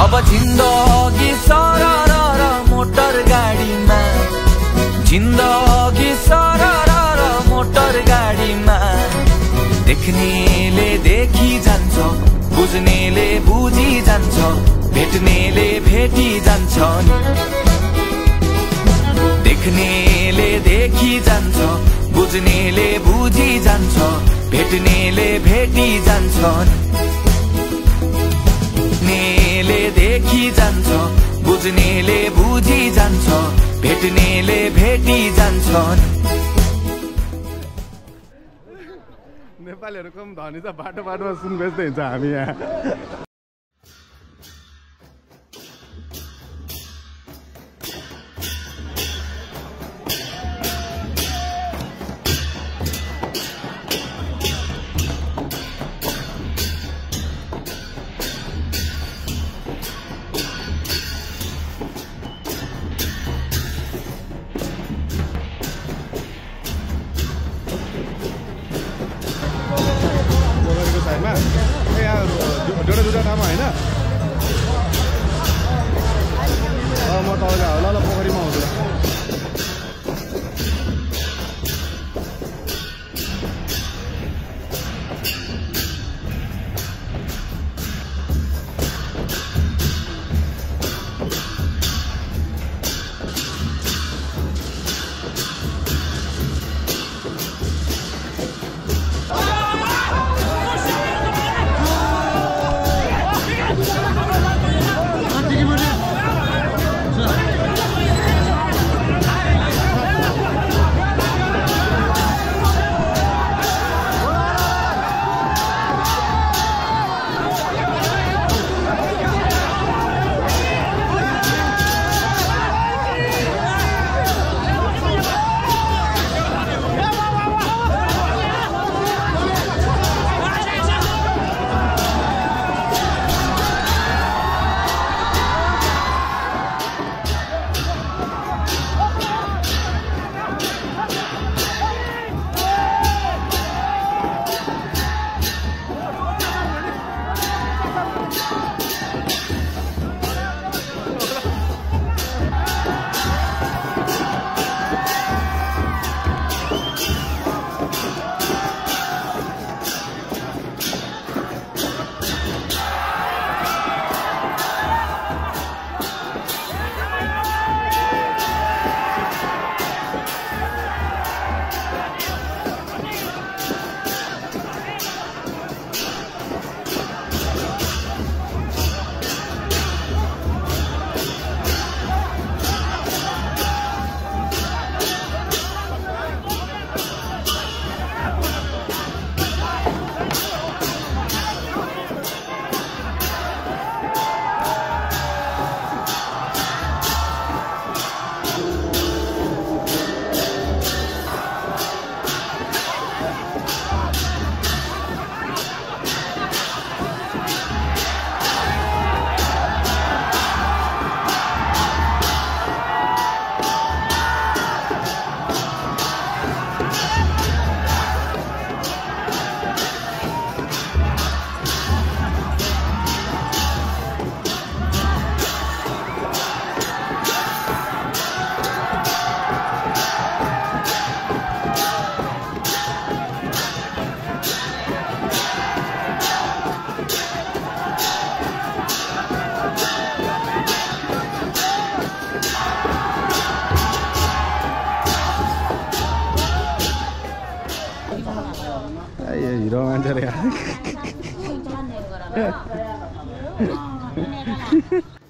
अब जिन्दगी सरर र मोटर गाडीमा। जिन्दगी सरर र मोटर गाडीमा। देख्नेले देखी जान्छ बुझ्नेले बुझी जान्छ भेट्नेले भेटी जान्छ देख्नेले देखी जान्छ बुझ्नेले बुझी जान्छ भेट्नेले भेटी जान्छ देखी जान्छ बुझ्नेले बुझी जान्छ भेट्नेले भेटी जान्छ नेपालीहरूको पनि धनी छ बाटो बाटोमा सुन बेच्दै हिँड्छ हामी यहाँ। साइडमा ए यहाँ डोडा डोडा ठाउँमा होइन म तपाईँले ल ल पोखरीमा からや。